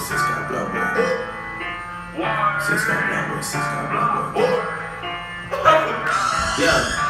boy, six got blood boy. Six got blood boy, six got blood boy. Yeah.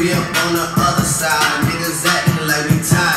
We up on the other side, niggas acting like we tired.